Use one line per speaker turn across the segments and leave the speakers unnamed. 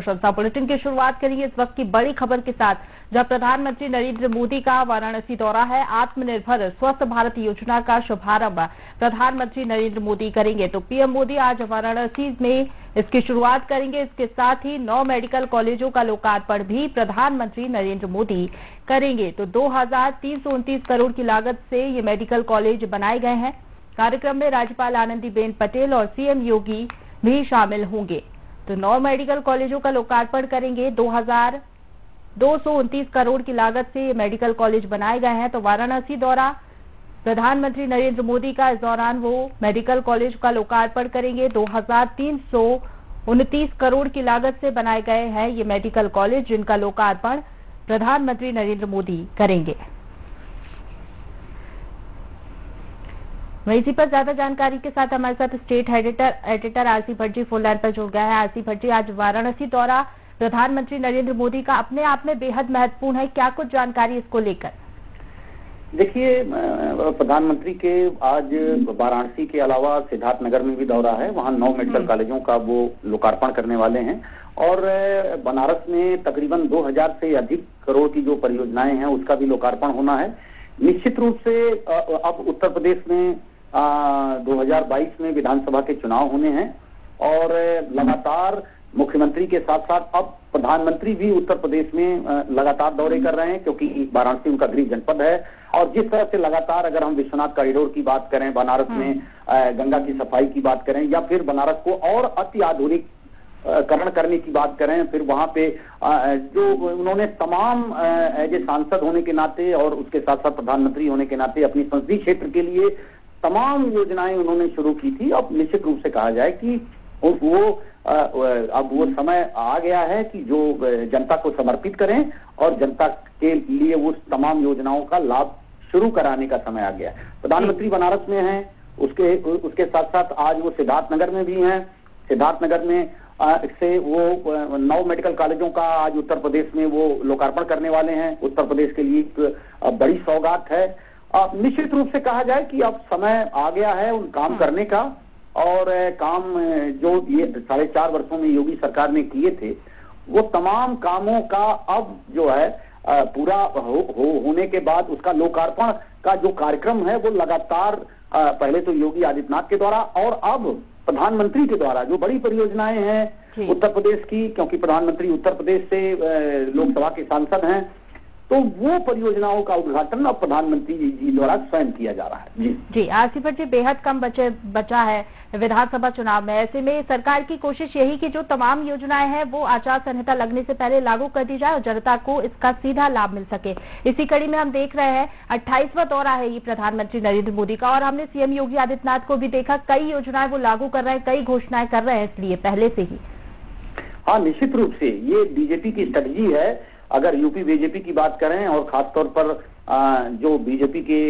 प्रशंसा श्रद्धा बुलेटिन की शुरुआत करेंगे इस वक्त की बड़ी खबर के साथ जब प्रधानमंत्री नरेंद्र मोदी का वाराणसी दौरा है आत्मनिर्भर स्वस्थ भारत योजना का शुभारंभ प्रधानमंत्री नरेंद्र मोदी करेंगे तो पीएम मोदी आज वाराणसी में इसकी शुरुआत करेंगे इसके साथ ही नौ मेडिकल कॉलेजों का लोकार्पण भी प्रधानमंत्री नरेंद्र मोदी करेंगे तो दो करोड़ की लागत से ये मेडिकल कॉलेज बनाए गए हैं कार्यक्रम में राज्यपाल आनंदीबेन पटेल और सीएम योगी भी शामिल होंगे तो नौ मेडिकल कॉलेजों का लोकार्पण करेंगे दो हजार दो करोड़ की लागत से मेडिकल कॉलेज बनाए गए हैं तो वाराणसी दौरा प्रधानमंत्री नरेंद्र मोदी का इस दौरान वो मेडिकल कॉलेज का लोकार्पण करेंगे दो उनतीस करोड़ की लागत से बनाए गए हैं ये मेडिकल कॉलेज जिनका लोकार्पण प्रधानमंत्री नरेंद्र मोदी करेंगे वहीं पर ज्यादा जानकारी के साथ हमारे साथ state editor editor RC Bhatti phone line पर जुड़ गया है आरसी भट्टी आज वाराणसी दौरा प्रधानमंत्री नरेंद्र मोदी का अपने आप में बेहद महत्वपूर्ण है क्या कुछ जानकारी इसको लेकर
देखिए प्रधानमंत्री के आज वाराणसी के अलावा सिद्धार्थनगर में भी दौरा है वहाँ नौ मेडिकल हम्म। कॉलेजों का वो लोकार्पण करने वाले हैं और बनारस में तकरीबन 2000 से अधिक करोड़ की जो परियोजनाएं हैं उसका भी लोकार्पण होना है निश्चित रूप से अब उत्तर प्रदेश में 2022 में विधानसभा के चुनाव होने हैं और लगातार मुख्यमंत्री के साथ साथ अब प्रधानमंत्री भी उत्तर प्रदेश में लगातार दौरे हम्म। कर रहे हैं क्योंकि वाराणसी उनका गृह जनपद है और जिस तरह से लगातार अगर हम विश्वनाथ कॉरिडोर की बात करें बनारस में हम्म। गंगा की सफाई की बात करें या फिर बनारस को और अति आधुनिक करण करने की बात करें फिर वहां पे जो उन्होंने तमाम एज ए सांसद होने के नाते और उसके साथ साथ प्रधानमंत्री होने के नाते अपनी संसदीय क्षेत्र के लिए तमाम योजनाएं उन्होंने शुरू की थी अब निश्चित रूप से कहा जाए कि वो अब वो समय आ गया है कि जो जनता को समर्पित करें और जनता के लिए वो तमाम योजनाओं का लाभ शुरू कराने का समय आ गया प्रधानमंत्री बनारस में हैं उसके उसके साथ साथ आज वो सिद्धार्थनगर में भी हैं सिद्धार्थनगर में से वो नौ मेडिकल कॉलेजों का आज उत्तर प्रदेश में वो लोकार्पण करने वाले हैं उत्तर प्रदेश के लिए एक बड़ी सौगात है निश्चित रूप से कहा जाए कि अब समय आ गया है उन काम हाँ। करने का और काम जो ये साढ़े चार वर्षो में योगी सरकार ने किए थे वो तमाम कामों का अब जो है पूरा हो, हो होने के बाद उसका लोकार्पण का जो कार्यक्रम है वो लगातार पहले तो योगी आदित्यनाथ के द्वारा और अब प्रधानमंत्री के द्वारा जो बड़ी परियोजनाएं हैं उत्तर प्रदेश की क्योंकि प्रधानमंत्री उत्तर प्रदेश से लोकसभा के सांसद हैं तो वो परियोजनाओं का उद्घाटन अब प्रधानमंत्री जी द्वारा स्वयं किया जा रहा है
जी जी आसिफर जी बेहद कम बचे बचा है विधानसभा चुनाव में ऐसे में सरकार की कोशिश यही कि जो तमाम योजनाएं हैं वो आचार संहिता लगने से पहले लागू कर दी जाए और जनता को इसका सीधा लाभ मिल सके इसी कड़ी में हम देख रहे हैं अट्ठाईसवा दौरा है ये प्रधानमंत्री नरेंद्र मोदी का और हमने सीएम योगी आदित्यनाथ को भी देखा कई योजनाएं वो लागू कर रहे हैं कई घोषणाएं कर रहे हैं इसलिए पहले से ही
हाँ निश्चित रूप से ये बीजेपी की स्ट्रेटजी है अगर यूपी बीजेपी की बात करें और खासतौर पर जो बीजेपी के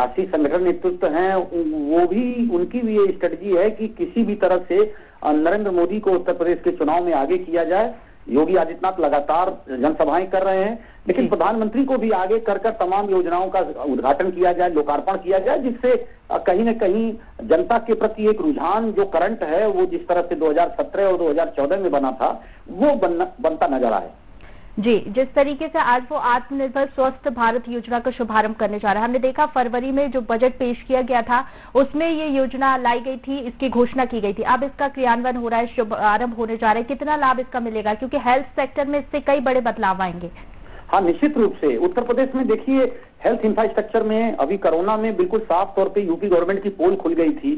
राष्ट्रीय संगठन नेतृत्व हैं वो भी उनकी भी ये स्ट्रेटजी है कि किसी भी तरह से नरेंद्र मोदी को उत्तर प्रदेश के चुनाव में आगे किया जाए योगी आदित्यनाथ लगातार जनसभाएं कर रहे हैं लेकिन प्रधानमंत्री को भी आगे कर कर तमाम योजनाओं का उद्घाटन किया जाए लोकार्पण किया जाए जिससे कहीं ना कहीं जनता के प्रति एक रुझान जो करंट है वो जिस तरह से 2017 और 2014 में बना था
वो बन, बनता नजर आए जी जिस तरीके से आज वो आत्मनिर्भर स्वस्थ भारत योजना का शुभारंभ करने जा रहा है हमने देखा फरवरी में जो बजट पेश किया गया था उसमें ये योजना लाई गई थी इसकी घोषणा की गई थी अब इसका क्रियान्वयन हो रहा है शुभारंभ होने जा रहा है कितना लाभ इसका मिलेगा क्योंकि हेल्थ सेक्टर में इससे कई बड़े बदलाव आएंगे
हाँ निश्चित रूप से उत्तर प्रदेश में देखिए हेल्थ इंफ्रास्ट्रक्चर में अभी कोरोना में बिल्कुल साफ तौर पर यूपी गवर्नमेंट की पोल खुल गई थी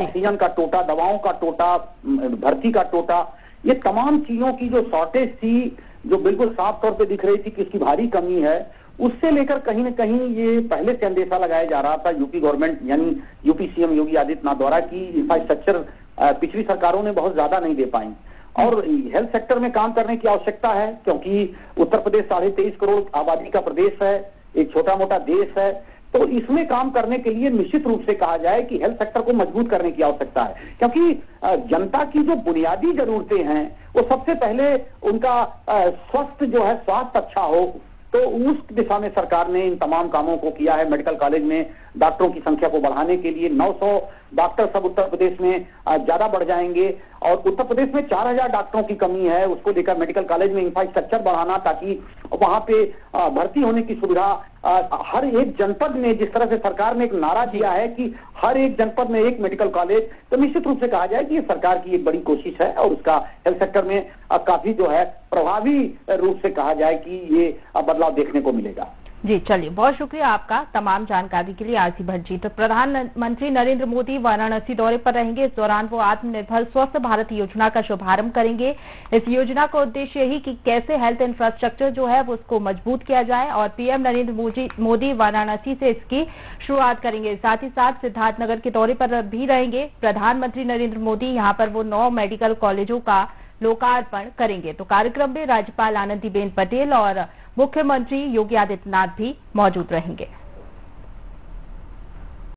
ऑक्सीजन का टोटा दवाओं का टोटा भर्ती का टोटा ये तमाम चीजों की जो शॉर्टेज थी जो बिल्कुल साफ तौर पे दिख रही थी कि इसकी भारी कमी है उससे लेकर कहीं ना कहीं ये पहले से अंदेशा लगाया जा रहा था यूपी गवर्नमेंट यानी यूपी सीएम योगी आदित्यनाथ द्वारा की इंफ्रास्ट्रक्चर पिछली सरकारों ने बहुत ज्यादा नहीं दे पाई और हेल्थ सेक्टर में काम करने की आवश्यकता है क्योंकि उत्तर प्रदेश साढ़े तेईस करोड़ आबादी का प्रदेश है एक छोटा मोटा देश है तो इसमें काम करने के लिए निश्चित रूप से कहा जाए कि हेल्थ सेक्टर को मजबूत करने की आवश्यकता है क्योंकि जनता की जो बुनियादी जरूरतें हैं वो सबसे पहले उनका स्वस्थ जो है स्वास्थ्य अच्छा हो तो उस दिशा में सरकार ने इन तमाम कामों को किया है मेडिकल कॉलेज में डॉक्टरों की संख्या को बढ़ाने के लिए 900 डॉक्टर सब उत्तर प्रदेश में ज्यादा बढ़ जाएंगे और उत्तर प्रदेश में 4000 डॉक्टरों की कमी है उसको लेकर मेडिकल कॉलेज में इंफ्रास्ट्रक्चर बढ़ाना ताकि वहां पे भर्ती होने की सुविधा हर एक जनपद में जिस तरह से सरकार ने एक नारा दिया है कि हर एक जनपद में एक मेडिकल कॉलेज तो निश्चित रूप से कहा जाए कि ये सरकार की एक बड़ी कोशिश है और उसका हेल्थ सेक्टर में काफी जो है प्रभावी रूप से कहा जाए कि ये बदलाव देखने को मिलेगा
जी चलिए बहुत शुक्रिया आपका तमाम जानकारी के लिए आरसी भट्ट जी तो प्रधानमंत्री नरेंद्र मोदी वाराणसी दौरे पर रहेंगे इस दौरान वो आत्मनिर्भर स्वस्थ भारत योजना का शुभारंभ करेंगे इस योजना का उद्देश्य यही कि कैसे हेल्थ इंफ्रास्ट्रक्चर जो है वो उसको मजबूत किया जाए और पीएम नरेंद्र मोदी वाराणसी से इसकी शुरुआत करेंगे साथ ही साथ सिद्धार्थनगर के दौरे पर भी रहेंगे प्रधानमंत्री नरेंद्र मोदी यहाँ पर वो नौ मेडिकल कॉलेजों का लोकार्पण करेंगे तो कार्यक्रम में राज्यपाल आनंदीबेन पटेल और मुख्यमंत्री योगी आदित्यनाथ भी मौजूद रहेंगे